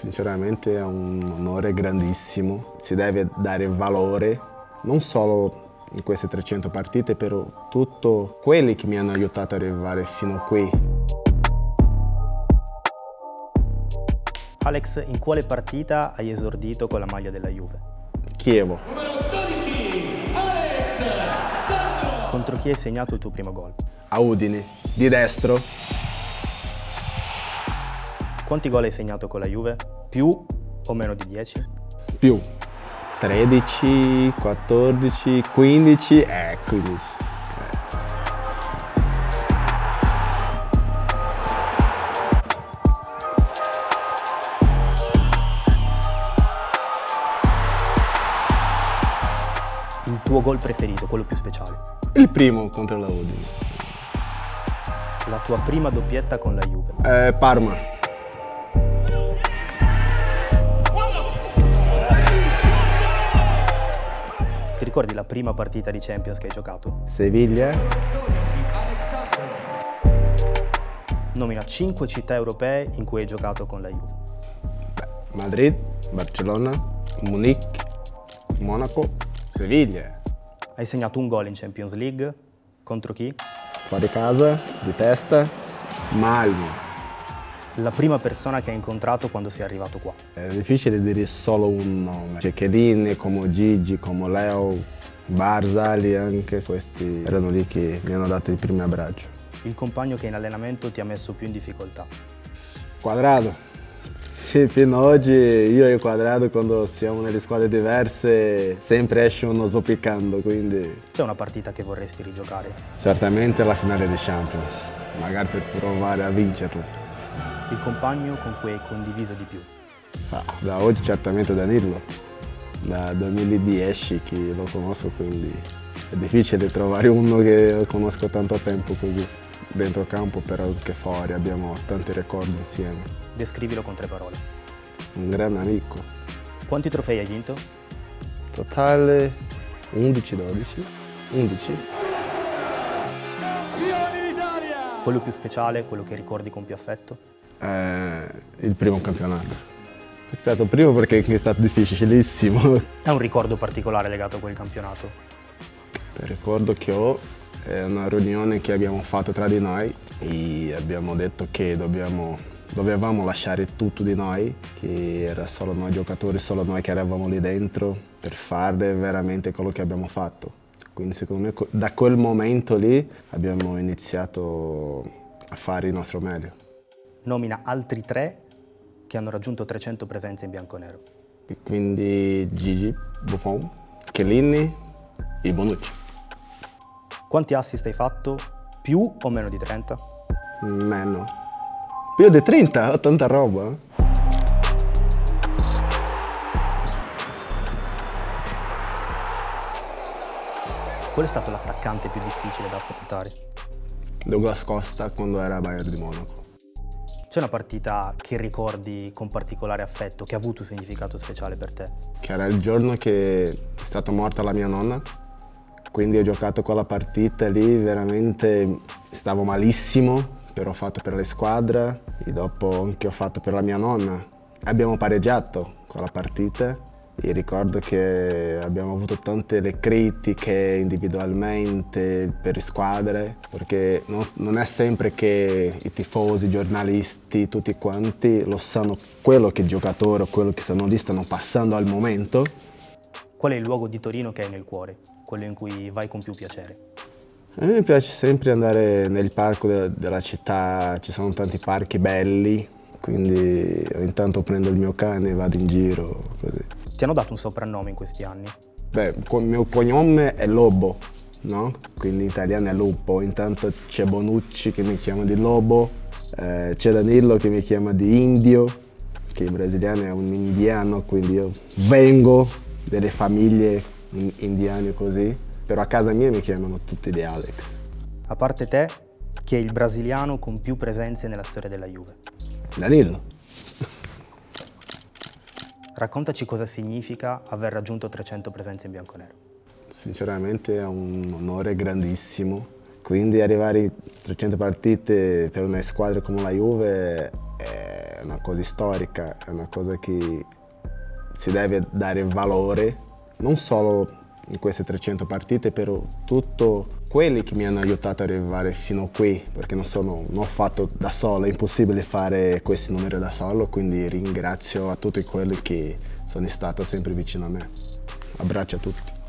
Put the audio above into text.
Sinceramente è un onore grandissimo, si deve dare valore non solo in queste 300 partite, però tutti quelli che mi hanno aiutato ad arrivare fino a qui. Alex, in quale partita hai esordito con la maglia della Juve? Chievo. Numero 12, Alex Sandro. Contro chi hai segnato il tuo primo gol? A Udine, di destro. Quanti gol hai segnato con la Juve? Più o meno di 10? Più. 13, 14, 15, eh 15. Il tuo gol preferito, quello più speciale? Il primo contro la Udine. La tua prima doppietta con la Juve? Eh, Parma. Ricordi la prima partita di Champions che hai giocato? Seviglia. 12, Alex Sandro. Nomina 5 città europee in cui hai giocato con la Juve. Beh, Madrid, Barcellona, Munich, Monaco, Seviglia. Hai segnato un gol in Champions League? Contro chi? Fuori casa, di testa, Malmo. La prima persona che hai incontrato quando sei arrivato qua? È difficile dire solo un nome. C'è Chiellini, come Gigi, come Leo, Barzali anche. Questi erano lì che mi hanno dato il primo abbraccio. Il compagno che in allenamento ti ha messo più in difficoltà? Quadrado. Fino ad oggi io e Quadrado quando siamo nelle squadre diverse sempre escono zoppicando, quindi C'è una partita che vorresti rigiocare? certamente la finale dei Champions, magari per provare a vincerla. Il compagno con cui hai condiviso di più? Ah, da oggi certamente Danilo, da 2010 che lo conosco, quindi è difficile trovare uno che conosco tanto tempo così. Dentro campo però anche fuori abbiamo tanti ricordi insieme. Descrivilo con tre parole. Un grande amico. Quanti trofei hai vinto? Totale 11-12. 11. Campioni d'Italia. Quello più speciale, quello che ricordi con più affetto? Eh, il primo campionato. È stato primo perché è stato difficilissimo. È un ricordo particolare legato a quel campionato? Il ricordo che ho è una riunione che abbiamo fatto tra di noi e abbiamo detto che dobbiamo, dovevamo lasciare tutto di noi, che era solo noi giocatori, solo noi che eravamo lì dentro per fare veramente quello che abbiamo fatto. Quindi secondo me da quel momento lì abbiamo iniziato a fare il nostro meglio. Nomina altri tre che hanno raggiunto 300 presenze in bianco-nero. E quindi Gigi, Buffon, Chiellini e Bonucci. Quanti assist hai fatto? Più o meno di 30? Meno. Più di 30, ho tanta roba. Qual è stato l'attaccante più difficile da affrontare? Douglas Costa quando era a Bayern di Monaco. C'è una partita che ricordi con particolare affetto, che ha avuto un significato speciale per te? Che era il giorno che è stata morta la mia nonna. Quindi ho giocato quella partita lì, veramente stavo malissimo, però ho fatto per la squadra e dopo anche ho fatto per la mia nonna. Abbiamo pareggiato quella partita e ricordo che abbiamo avuto tante le critiche individualmente per squadre, perché non, non è sempre che i tifosi, i giornalisti, tutti quanti lo sanno quello che i giocatori o quello che stanno lì stanno passando al momento. Qual è il luogo di Torino che hai nel cuore? Quello in cui vai con più piacere? A me piace sempre andare nel parco de- della città, ci sono tanti parchi belli, quindi intanto prendo il mio cane e vado in giro così. Ti hanno dato un soprannome in questi anni? Beh, il mio cognome è Lobo, no? Quindi in italiano è Lupo, intanto c'è Bonucci che mi chiama di Lobo, eh, c'è Danilo che mi chiama di Indio, che in brasiliano è un indiano, quindi io vengo delle famiglie in- indiane così, però a casa mia mi chiamano tutti di Alex. A parte te, chi è il brasiliano con più presenze nella storia della Juve? Danilo. Raccontaci cosa significa aver raggiunto 300 presenze in bianconero. Sinceramente è un onore grandissimo, quindi arrivare in 300 partite per una squadra come la Juve è una cosa storica, è una cosa che si deve dare valore, non solo in queste 300 partite, però tutti quelli che mi hanno aiutato ad arrivare fino a qui, perché non, sono, non ho fatto da solo, è impossibile fare questi numeri da solo, quindi ringrazio a tutti quelli che sono stati sempre vicino a me. Abbraccio a tutti.